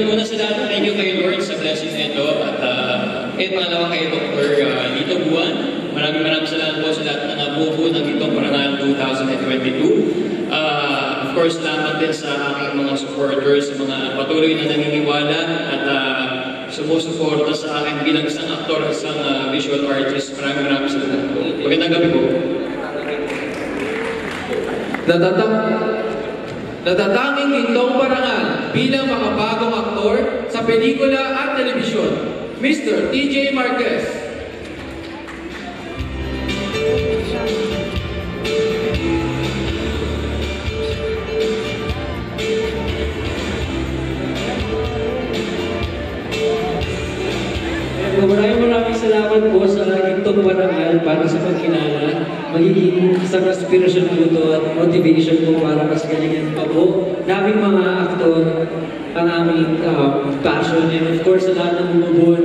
una sa lahat, thank you kay Lord sa blessing na. At uh, eh, pangalawa kay Dr. Uh, Lito Buwan. Maraming maraming salamat po sa lahat ng nabuo ng itong Parangal 2022. Uh, of course, salamat din sa aking mga supporters, sa mga patuloy na naniniwala at uh, sumusuporta sa akin bilang isang aktor isang uh, visual artist. Maraming maraming salamat po. Magandang gabi po. Natatang Natatanging gintong parangal bilang makabagong aktor sa pelikula at telebisyon, Mr. TJ Marquez. Parangal para sa pagkilala. Magiging isang aspirasyon po ito at motivation po para mas galingan pa po. Naming mga aktor ang aming um, passion and of course lahat ng bumubuo